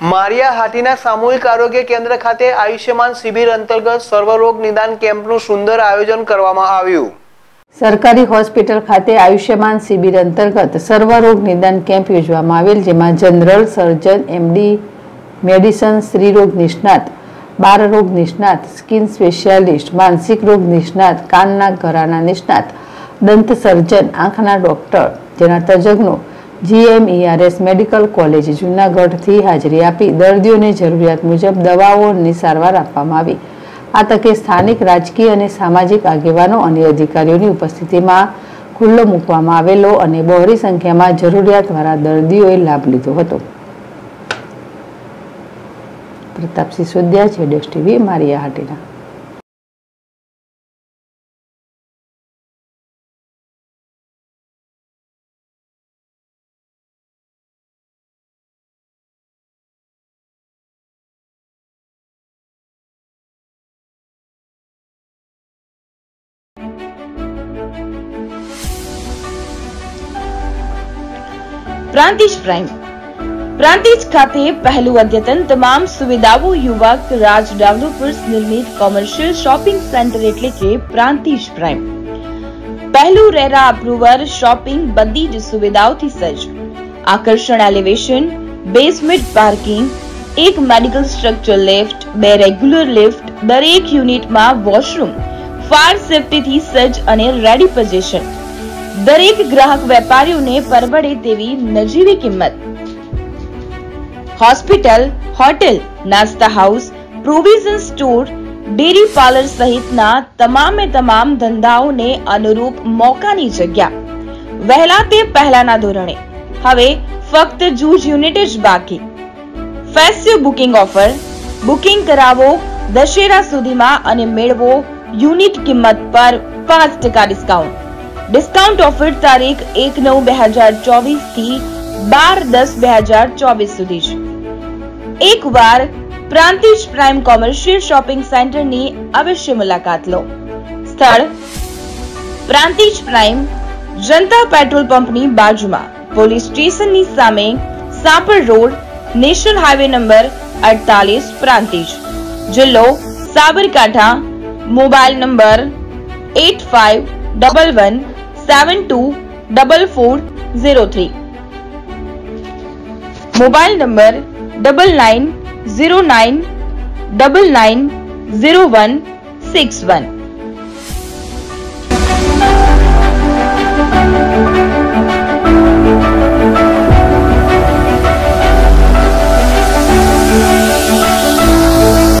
Maria Hatina સામૂહિક આરોગ્ય કેન્દ્ર ખાતે આયુષ્યમાન શિબિર અંતર્ગત સર્વરોગ નિદાન કેમ્પનું સુંદર આયોજન કરવામાં આવ્યું. સરકારી હોસ્પિટલ ખાતે આયુષ્યમાન શિબિર અંતર્ગત સર્વરોગ નિદાન કેમ્પ યોજવામાં આવેલ, જેમાં જનરલ સર્જન, એમડી, મેડિસન, સ્ત્રીરોગ નિષ્ણાત, બાળરોગ નિષ્ણાત, સ્કિન સ્પેશિયાલિસ્ટ, માનસિક રોગ નિષ્ણાત, કાનના ઘરાના નિષ્ણાત, દંત સર્જન, આંખના ડોક્ટર, જેના તજજ્ઞો જીએમઈઆરએસ મેડિકલ કોલેજ જૂનાગઢથી હાજરી આપી. દર્દીઓને જરૂરિયાત મુજબ દવાઓની સારવાર આપવામાં આવી. આ તકે સ્થાનિક, રાજકીય અને સામાજિક આગેવાનો અને અધિકારીઓની ઉપસ્થિતિમાં ખુલ્લો મૂકવામાં આવેલો અને બહોળી સંખ્યામાં જરૂરિયાતવાળા દર્દીઓએ લાભ લીધો હતો. પ્રતાપસિંહ સોદિયા છે dash TV Maliya Hatina. Prantij prime. Prantij ખાતે પહેલું અદ્યતન તમામ સુવિધાઓ યુવક, રાજ ડેવલપર્સ નિર્મિત કોમર્શિયલ શોપિંગ સેન્ટર એટલે કે પ્રાંતિજ પ્રાઇમ. પહેલું રેરા અપ્રુવર શોપિંગ બધી જ સુવિધાઓથી સજ્જ. આકર્ષણ એલિવેશન બેઝમેન્ટ પાર્કિંગ એક મેડિકલ સ્ટ્રક્ચર લિફ્ટ બે રેગ્યુલર લિફ્ટ દરેક યુનિટમાં વોશરૂમ ફાયર સેફટીથી સજ્જ અને રેડી પોઝિશન દરેક ગ્રાહક વેપારીઓને પરવડે તેવી નજીવી કિંમત. હોસ્પિટલ, હોટેલ, નાસ્તા house, provision store, dairy parlour સહિતના તમામે તમામ ધંધાઓને અનુરૂપ મોકાની જગ્યા. વહેલા તે પહેલાના ધોરણે. હવે ફક્ત જૂજ યુનિટ જ બાકી. Festive booking offer. બુકિંગ કરાવો દશેરા સુધીમાં અને મેળવો યુનિટ કિંમત પર પાંચ ટકા ડિસ્કાઉન્ટ. ડિસ્કાઉન્ટ ઓફર તારીખ એક નવ બે હજાર ચોવીસ થી બાર દસ બે હજાર ચોવીસ સુધી છે એકવાર પ્રાંતિજ પ્રાઇમ કોમર્શિયલ શોપિંગ સેન્ટરની અવશ્ય મુલાકાત લો સ્થળ પ્રાંતિજ પ્રાઇમ જનતા પેટ્રોલ પંપની બાજુમાં પોલીસ સ્ટેશનની સામે Sapar road national highway number અડતાલીસ પ્રાંતિજ જિલ્લો Sabarkantha mobile number eight five double one 724403. Mobile number 9909990161.